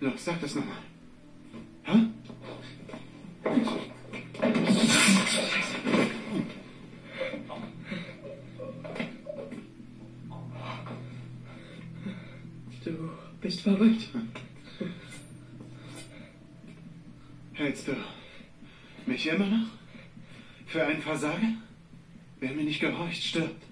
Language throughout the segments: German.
Los, sag das nochmal. Hä? Du bist verrückt. Hältst du mich immer noch? Für einen Versager? Wer mir nicht gehorcht, stirbt.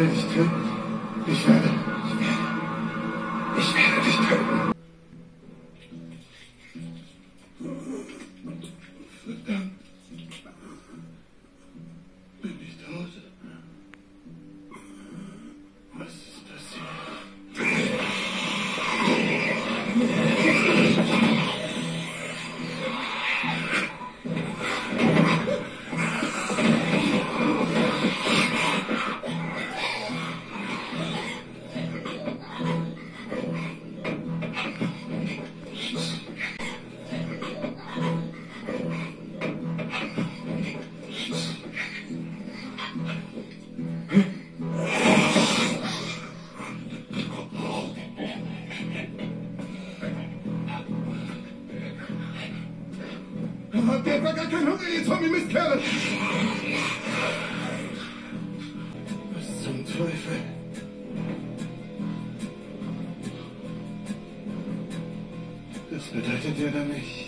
Ich werde verdadeiramente.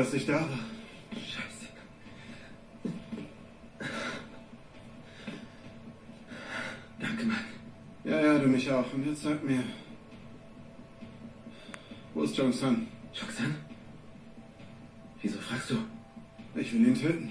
Dass ich da war. Scheiße. Danke, Mann. Ja, ja, du mich auch. Und jetzt sag mir. Wo ist Jong Sun? Joxan? Wieso fragst du? Ich will ihn töten.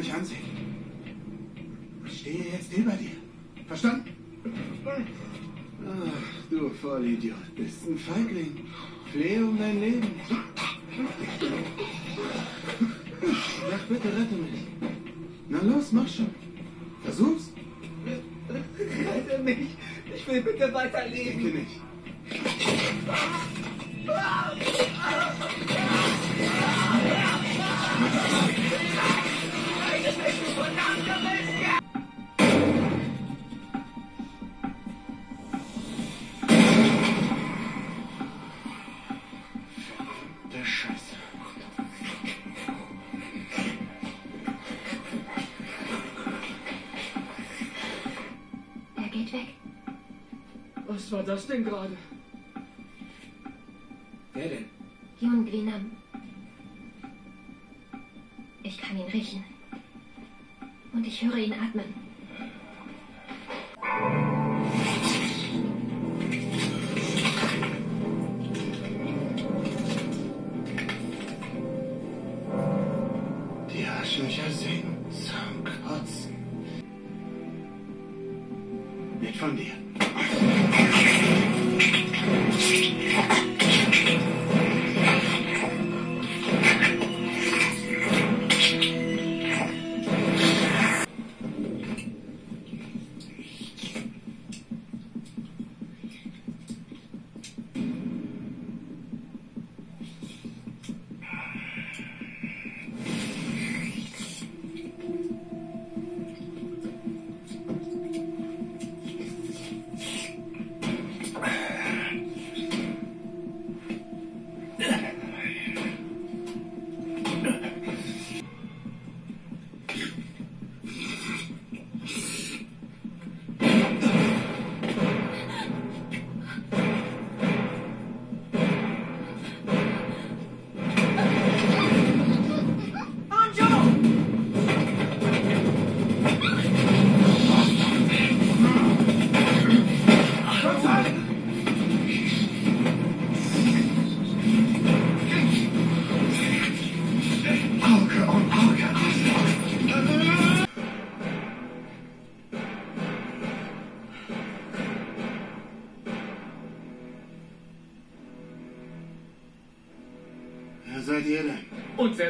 Mich ansehen. Ich stehe jetzt über dir. Verstanden? Ach, du Vollidiot, bist ein Feigling. Flehe um dein Leben. Sag bitte, rette mich. Na los, mach schon. Versuch's. Rette mich. Ich will bitte weiterleben. Denke nicht. Sind weg. Was war das denn gerade? Wer denn? Jung Gwinam. Ich kann ihn riechen. Und ich höre ihn atmen. Die Arschlöcher sind zum Kotzen. Nicht von dir.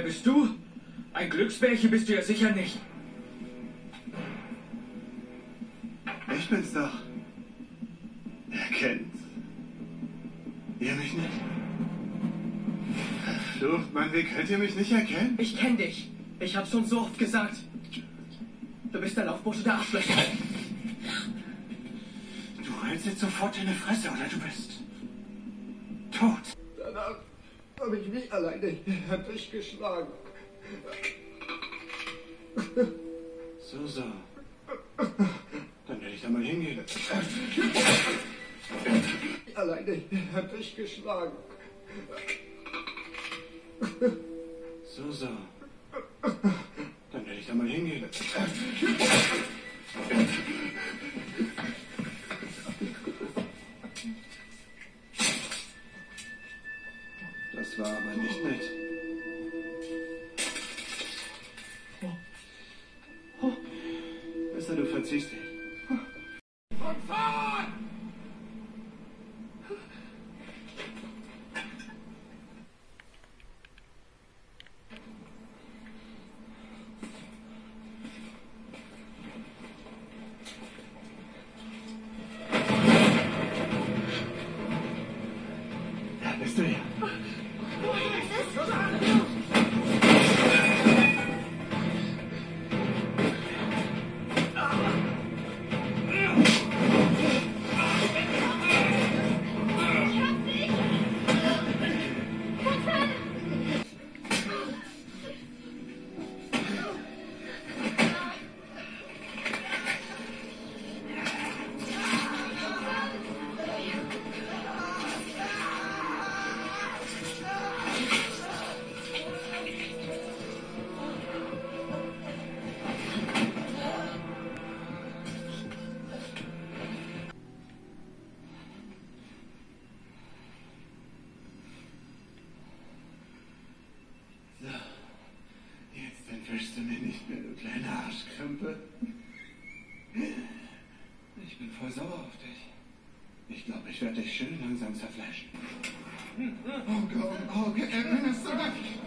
Wer bist du? Ein Glücksbärchen bist du ja sicher nicht. Ich bin's doch. Er kennt's. Ihr mich nicht? Verflucht, Mann, wie könnt ihr mich nicht erkennen? Ich kenn dich. Ich hab's uns so oft gesagt. Du bist der Laufbursche der Arschlöcher. Du hältst jetzt sofort deine Fresse oder du bist tot. Habe ich mich alleine hierher durchgeschlagen. So, so. Dann werde ich da mal hingehen. Alleine hierher durchgeschlagen. So, du verziehst Entwischst du mich nicht mehr, du kleine Arschkrümpe. Ich bin voll sauer auf dich. Ich glaube, ich werde dich schön langsam zerfleischen. Auge um Auge, erinnerst du dich?